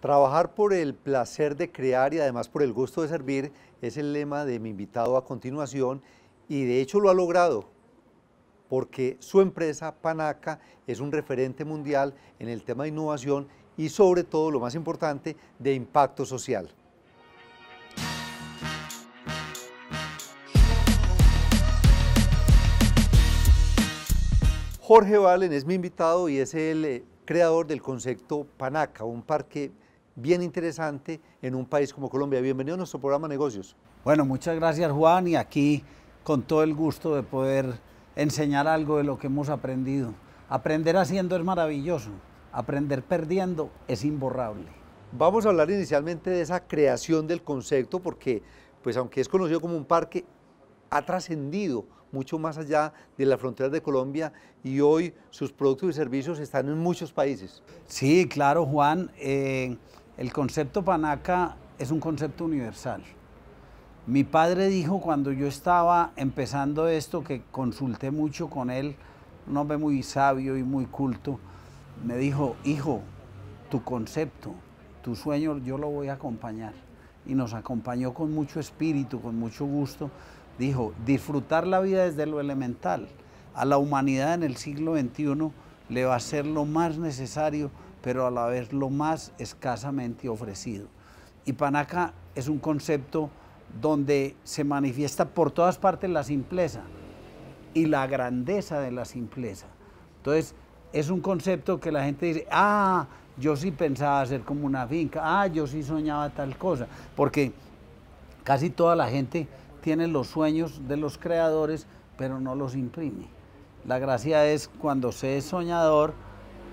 Trabajar por el placer de crear y además por el gusto de servir es el lema de mi invitado a continuación y de hecho lo ha logrado porque su empresa Panaca es un referente mundial en el tema de innovación y sobre todo, lo más importante, de impacto social. Jorge Valen es mi invitado y es el eh, creador del concepto Panaca, un parque bien interesante en un país como Colombia. Bienvenido a nuestro programa Negocios. Bueno, muchas gracias Juan y aquí con todo el gusto de poder enseñar algo de lo que hemos aprendido. Aprender haciendo es maravilloso, aprender perdiendo es imborrable. Vamos a hablar inicialmente de esa creación del concepto porque, pues aunque es conocido como un parque, ha trascendido mucho más allá de las fronteras de Colombia y hoy sus productos y servicios están en muchos países. Sí, claro, Juan. Eh, el concepto Panaca es un concepto universal. Mi padre dijo cuando yo estaba empezando esto, que consulté mucho con él, un hombre muy sabio y muy culto, me dijo, hijo, tu concepto, tu sueño, yo lo voy a acompañar. Y nos acompañó con mucho espíritu, con mucho gusto. Dijo, disfrutar la vida desde lo elemental. A la humanidad en el siglo XXI le va a ser lo más necesario pero a la vez lo más escasamente ofrecido. Y Panaca es un concepto donde se manifiesta por todas partes la simpleza y la grandeza de la simpleza. Entonces, es un concepto que la gente dice, ah, yo sí pensaba hacer como una finca, ah, yo sí soñaba tal cosa, porque casi toda la gente tiene los sueños de los creadores, pero no los imprime. La gracia es cuando se es soñador,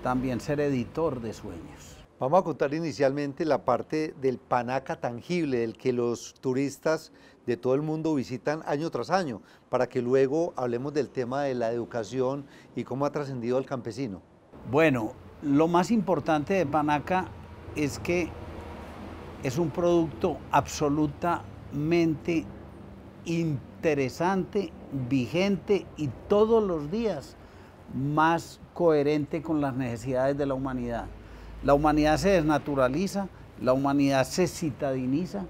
también ser editor de sueños. Vamos a contar inicialmente la parte del Panaca tangible, del que los turistas de todo el mundo visitan año tras año, para que luego hablemos del tema de la educación y cómo ha trascendido al campesino. Bueno, lo más importante de Panaca es que es un producto absolutamente interesante, vigente y todos los días más coherente con las necesidades de la humanidad. La humanidad se desnaturaliza, la humanidad se citadiniza,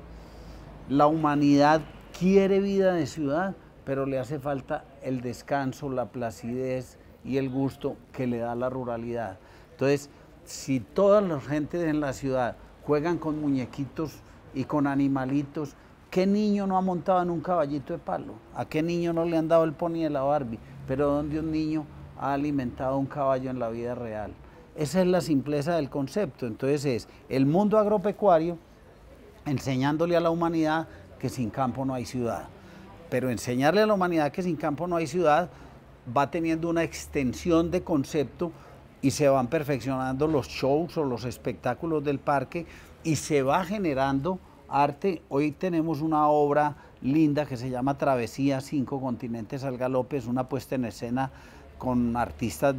la humanidad quiere vida de ciudad, pero le hace falta el descanso, la placidez y el gusto que le da la ruralidad. Entonces, si todas las gentes en la ciudad juegan con muñequitos y con animalitos, ¿qué niño no ha montado en un caballito de palo? ¿A qué niño no le han dado el pony de la Barbie? Pero ¿dónde un niño ha alimentado un caballo en la vida real. Esa es la simpleza del concepto. Entonces es el mundo agropecuario enseñándole a la humanidad que sin campo no hay ciudad. Pero enseñarle a la humanidad que sin campo no hay ciudad va teniendo una extensión de concepto y se van perfeccionando los shows o los espectáculos del parque y se va generando arte. Hoy tenemos una obra linda que se llama Travesía, Cinco Continentes al Galope, es una puesta en escena con artistas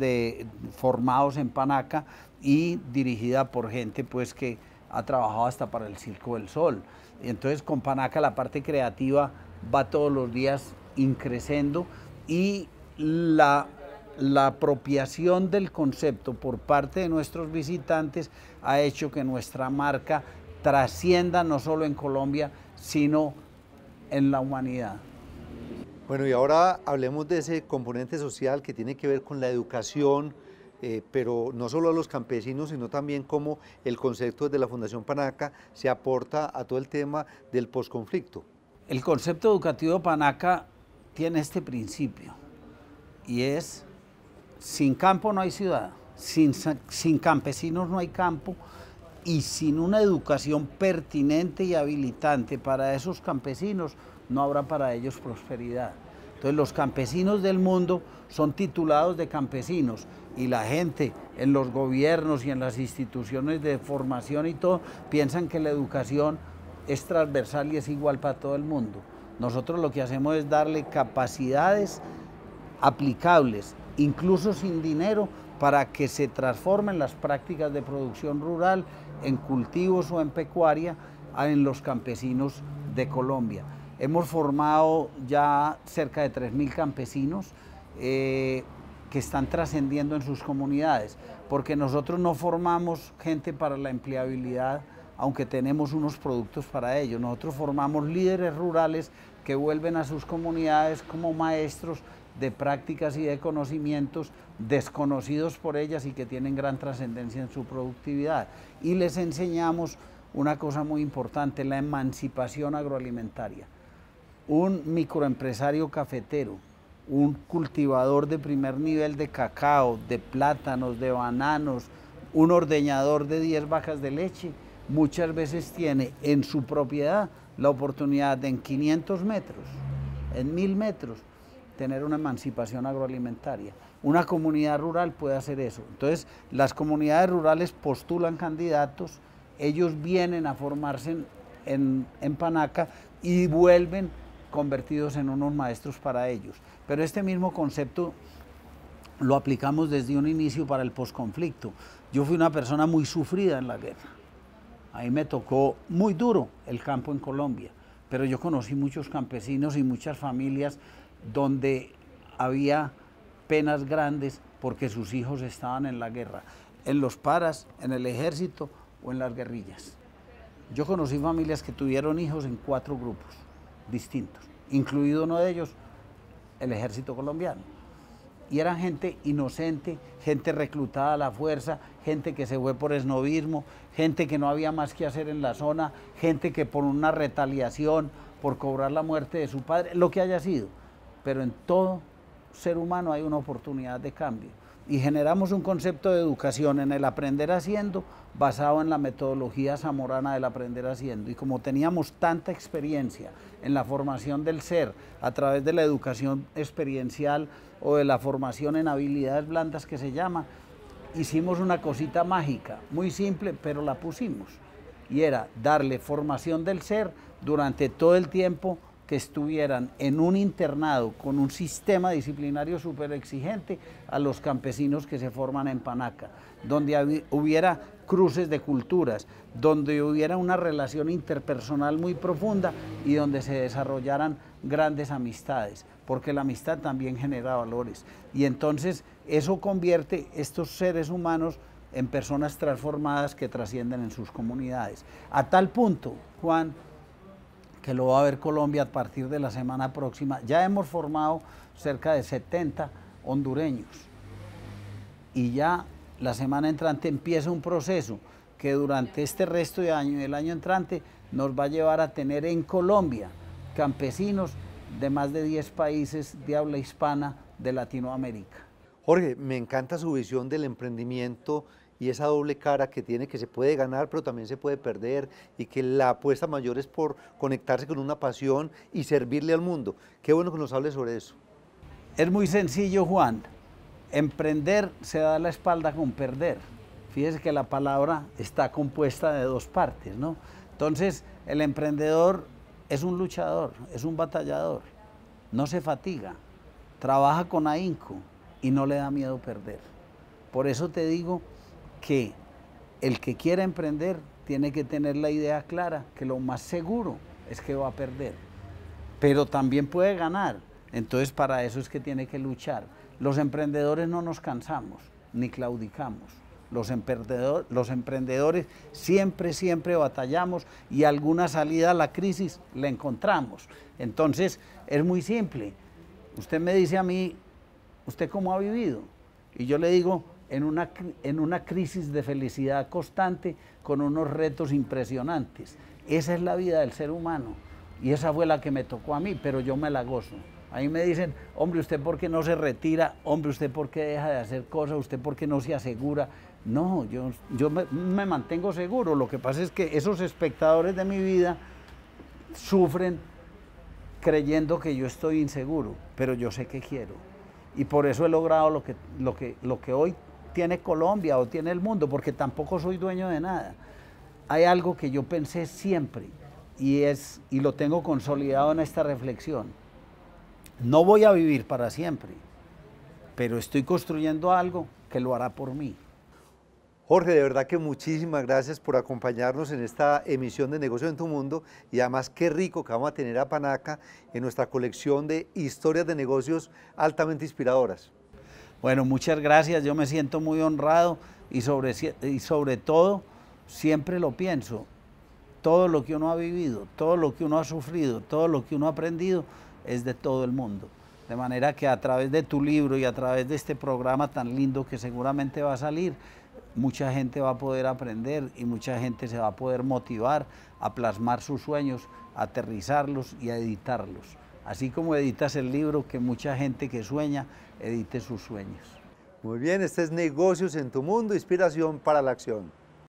formados en Panaca y dirigida por gente pues que ha trabajado hasta para el Circo del Sol. Entonces con Panaca la parte creativa va todos los días increciendo y la, la apropiación del concepto por parte de nuestros visitantes ha hecho que nuestra marca trascienda no solo en Colombia, sino en la humanidad. Bueno, y ahora hablemos de ese componente social que tiene que ver con la educación, eh, pero no solo a los campesinos, sino también cómo el concepto de la Fundación Panaca se aporta a todo el tema del posconflicto. El concepto educativo Panaca tiene este principio y es, sin campo no hay ciudad, sin, sin campesinos no hay campo y sin una educación pertinente y habilitante para esos campesinos no habrá para ellos prosperidad. Entonces los campesinos del mundo son titulados de campesinos y la gente en los gobiernos y en las instituciones de formación y todo piensan que la educación es transversal y es igual para todo el mundo. Nosotros lo que hacemos es darle capacidades aplicables, incluso sin dinero, para que se transformen las prácticas de producción rural en cultivos o en pecuaria en los campesinos de Colombia. Hemos formado ya cerca de 3.000 campesinos. Eh, que están trascendiendo en sus comunidades, porque nosotros no formamos gente para la empleabilidad, aunque tenemos unos productos para ello. Nosotros formamos líderes rurales que vuelven a sus comunidades como maestros de prácticas y de conocimientos desconocidos por ellas y que tienen gran trascendencia en su productividad. Y les enseñamos una cosa muy importante, la emancipación agroalimentaria. Un microempresario cafetero, un cultivador de primer nivel de cacao, de plátanos, de bananos, un ordeñador de 10 vacas de leche, muchas veces tiene en su propiedad la oportunidad de en 500 metros, en 1000 metros, tener una emancipación agroalimentaria. Una comunidad rural puede hacer eso. Entonces, las comunidades rurales postulan candidatos, ellos vienen a formarse en, en, Panaca y vuelven convertidos en unos maestros para ellos. Pero este mismo concepto lo aplicamos desde un inicio para el posconflicto. Yo fui una persona muy sufrida en la guerra. A mí me tocó muy duro el campo en Colombia, pero yo conocí muchos campesinos y muchas familias donde había penas grandes porque sus hijos estaban en la guerra, en los paras, en el ejército o en las guerrillas. Yo conocí familias que tuvieron hijos en cuatro grupos distintos, incluido uno de ellos, el ejército colombiano. Y eran gente inocente, gente reclutada a la fuerza, gente que se fue por esnovismo, gente que no había más que hacer en la zona, gente que por una retaliación, por cobrar la muerte de su padre, lo que haya sido. Pero en todo ser humano hay una oportunidad de cambio. Y generamos un concepto de educación en el aprender haciendo basado en la metodología zamorana del aprender haciendo. Y como teníamos tanta experiencia en la formación del ser a través de la educación experiencial o de la formación en habilidades blandas que se llama, hicimos una cosita mágica, muy simple, pero la pusimos. Y era darle formación del ser durante todo el tiempo que estuvieran en un internado con un sistema disciplinario súper exigente a los campesinos que se forman en Panaca, donde hubiera cruces de culturas, donde hubiera una relación interpersonal muy profunda y donde se desarrollaran grandes amistades, porque la amistad también genera valores. Y entonces eso convierte estos seres humanos en personas transformadas que trascienden en sus comunidades. A tal punto, Juan, que lo va a ver Colombia a partir de la semana próxima. Ya hemos formado cerca de 70 hondureños y ya la semana entrante empieza un proceso que durante este resto de año y el año entrante nos va a llevar a tener en Colombia campesinos de más de 10 países de habla hispana de Latinoamérica. Jorge, me encanta su visión del emprendimiento y esa doble cara que tiene que se puede ganar pero también se puede perder y que la apuesta mayor es por conectarse con una pasión y servirle al mundo. Qué bueno que nos hable sobre eso. Es muy sencillo, Juan. Emprender se da la espalda con perder. Fíjese que la palabra está compuesta de dos partes, ¿no? Entonces, el emprendedor es un luchador, es un batallador, no se fatiga, trabaja con ahínco y no le da miedo perder. Por eso te digo que el que quiera emprender tiene que tener la idea clara que lo más seguro es que va a perder, pero también puede ganar. Entonces para eso es que tiene que luchar. Los emprendedores no nos cansamos ni claudicamos. Los, los emprendedores siempre, siempre batallamos y alguna salida a la crisis la encontramos. Entonces es muy simple. Usted me dice a mí, ¿usted cómo ha vivido? Y yo le digo, en una, en una crisis de felicidad constante con unos retos impresionantes. Esa es la vida del ser humano y esa fue la que me tocó a mí, pero yo me la gozo. A mí me dicen, hombre, ¿usted por qué no se retira? Hombre, ¿usted por qué deja de hacer cosas? ¿Usted por qué no se asegura? No, yo, yo me, me mantengo seguro. Lo que pasa es que esos espectadores de mi vida sufren creyendo que yo estoy inseguro, pero yo sé que quiero. Y por eso he logrado lo que, lo que, lo que hoy tiene Colombia o tiene el mundo, porque tampoco soy dueño de nada. Hay algo que yo pensé siempre y, es, y lo tengo consolidado en esta reflexión. No voy a vivir para siempre, pero estoy construyendo algo que lo hará por mí. Jorge, de verdad que muchísimas gracias por acompañarnos en esta emisión de Negocio en tu Mundo y además qué rico que vamos a tener a Panaca en nuestra colección de historias de negocios altamente inspiradoras. Bueno, muchas gracias, yo me siento muy honrado y sobre, y sobre todo, siempre lo pienso, todo lo que uno ha vivido, todo lo que uno ha sufrido, todo lo que uno ha aprendido es de todo el mundo. De manera que a través de tu libro y a través de este programa tan lindo que seguramente va a salir, mucha gente va a poder aprender y mucha gente se va a poder motivar a plasmar sus sueños, a aterrizarlos y a editarlos. Así como editas el libro, que mucha gente que sueña edite sus sueños. Muy bien, este es Negocios en tu Mundo, inspiración para la acción.